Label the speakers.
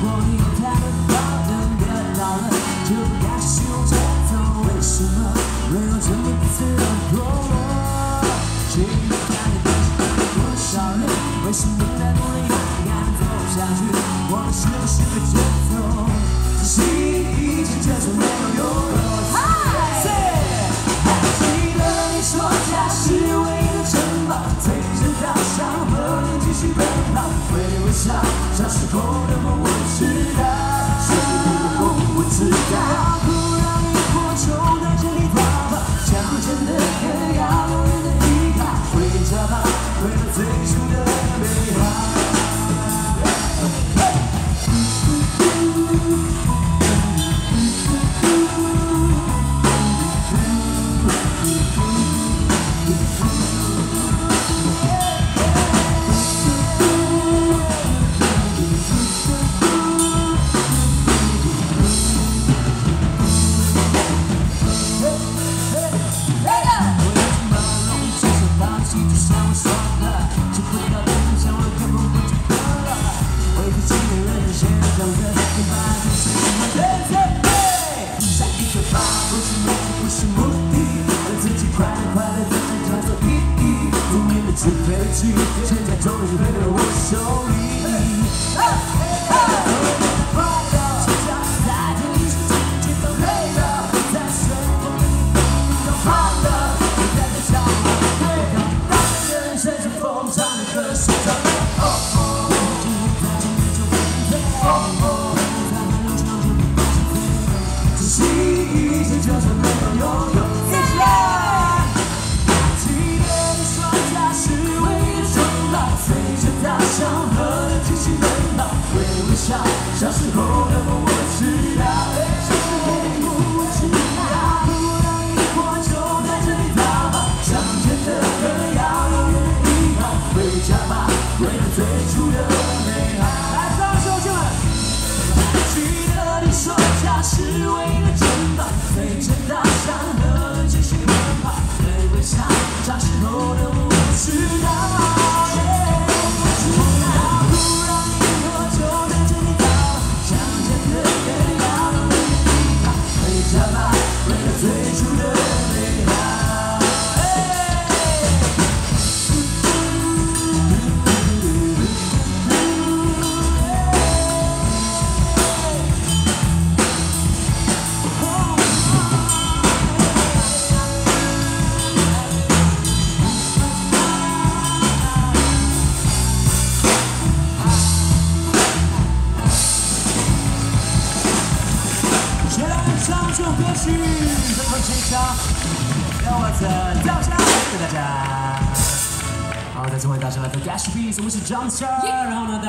Speaker 1: 果你太高，等别老了，就该使用节奏。为什么没有这么自由过我？谁能看得见多少人？为什么太多人还敢走下去？我们是不是个节奏？只是一直接受没有用。还记得你说家是唯一的城堡，推着大象和你继续奔跑，微微笑，小时候的梦我知道，小时候的梦我知道。不让萤火虫带着你逃跑，乡间的歌谣永远的依靠，回家吧，回到最初负面的纸飞机，现在终于飞到我手里。随着大象和你继续奔跑，微微笑，小时候的梦我知道，小时候的梦我知道，不让萤火虫带着你逃跑，想见的人要永远的依靠，回家吧，回到最初的美好。来，掌声，兄弟们！记得你说家是唯一的回唱这首歌曲？这份情伤，让我再跳下给大家。好，再次欢迎大家来到 Gash Beats，我是张谦儿，然后呢，